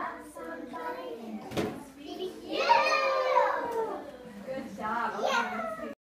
That's